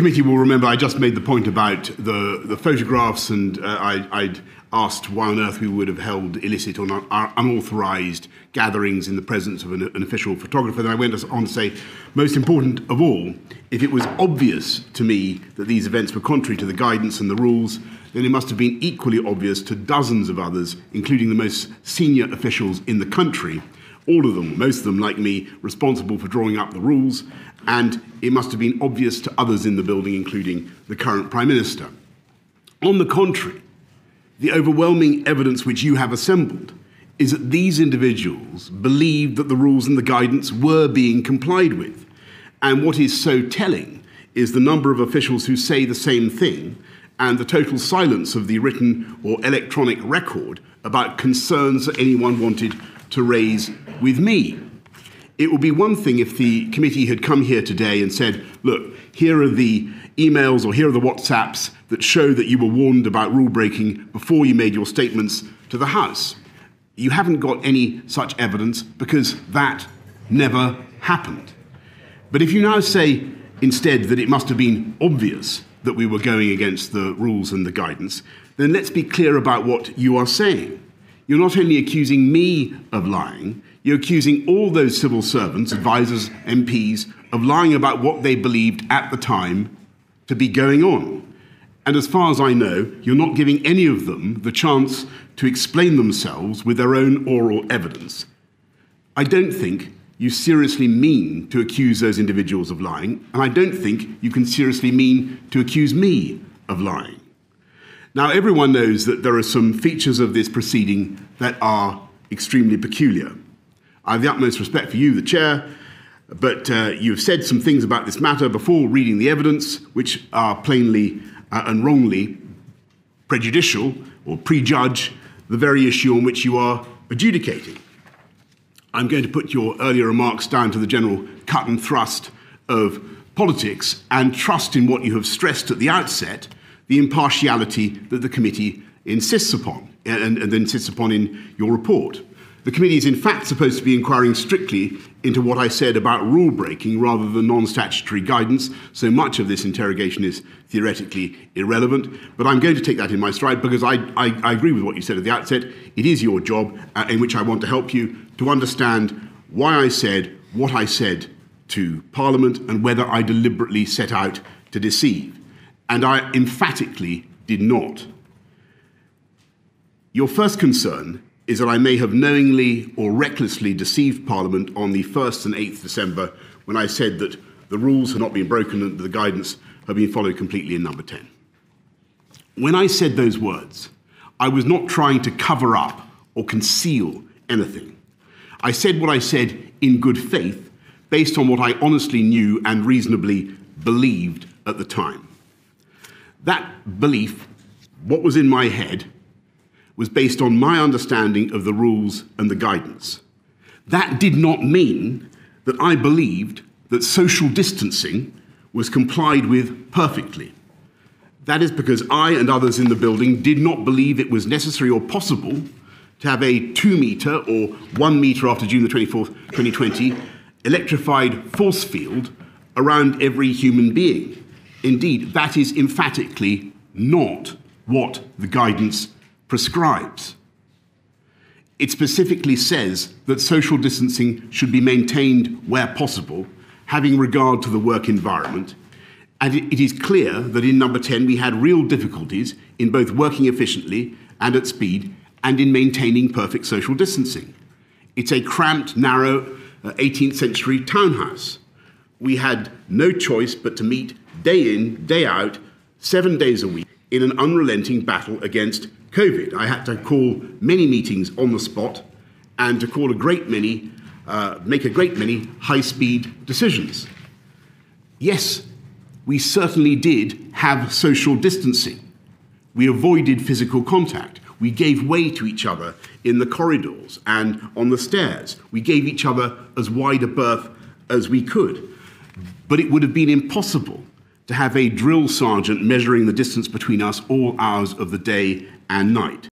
committee will remember I just made the point about the, the photographs, and uh, I, I'd asked why on earth we would have held illicit or un- unauthorized gatherings in the presence of an, an official photographer. Then I went on to say, most important of all, if it was obvious to me that these events were contrary to the guidance and the rules, then it must have been equally obvious to dozens of others, including the most senior officials in the country, all of them, most of them like me, responsible for drawing up the rules, and it must have been obvious to others in the building, including the current Prime Minister. On the contrary, the overwhelming evidence which you have assembled is that these individuals believed that the rules and the guidance were being complied with. And what is so telling is the number of officials who say the same thing and the total silence of the written or electronic record about concerns that anyone wanted to raise with me. It would be one thing if the committee had come here today and said, look, here are the emails or here are the WhatsApps that show that you were warned about rule breaking before you made your statements to the House. You haven't got any such evidence because that never happened. But if you now say instead that it must have been obvious that we were going against the rules and the guidance, then let's be clear about what you are saying. You're not only accusing me of lying, you're accusing all those civil servants, advisors, MPs, of lying about what they believed at the time to be going on. And as far as I know, you're not giving any of them the chance to explain themselves with their own oral evidence. I don't think you seriously mean to accuse those individuals of lying, and I don't think you can seriously mean to accuse me of lying. Now, everyone knows that there are some features of this proceeding that are extremely peculiar. I have the utmost respect for you, the chair, but uh, you've said some things about this matter before reading the evidence, which are plainly uh, and wrongly prejudicial or prejudge the very issue on which you are adjudicating. I'm going to put your earlier remarks down to the general cut and thrust of politics and trust in what you have stressed at the outset the impartiality that the committee insists upon and, and insists upon in your report. The committee is in fact supposed to be inquiring strictly into what I said about rule breaking rather than non statutory guidance, so much of this interrogation is theoretically irrelevant. But I'm going to take that in my stride because I, I, I agree with what you said at the outset. It is your job, uh, in which I want to help you, to understand why I said what I said to Parliament and whether I deliberately set out to deceive. And I emphatically did not. Your first concern is that I may have knowingly or recklessly deceived Parliament on the 1st and 8th December when I said that the rules had not been broken and the guidance had been followed completely in number 10. When I said those words, I was not trying to cover up or conceal anything. I said what I said in good faith, based on what I honestly knew and reasonably believed at the time. That belief, what was in my head, was based on my understanding of the rules and the guidance. That did not mean that I believed that social distancing was complied with perfectly. That is because I and others in the building did not believe it was necessary or possible to have a two metre or one metre after June the 24th, 2020, electrified force field around every human being. Indeed, that is emphatically not what the guidance prescribes. It specifically says that social distancing should be maintained where possible, having regard to the work environment. And it is clear that in number 10 we had real difficulties in both working efficiently and at speed and in maintaining perfect social distancing. It's a cramped, narrow uh, 18th century townhouse. We had no choice but to meet day in, day out, seven days a week in an unrelenting battle against COVID. I had to call many meetings on the spot and to call a great many, uh, make a great many high speed decisions. Yes, we certainly did have social distancing. We avoided physical contact. We gave way to each other in the corridors and on the stairs. We gave each other as wide a berth as we could. But it would have been impossible to have a drill sergeant measuring the distance between us all hours of the day and night.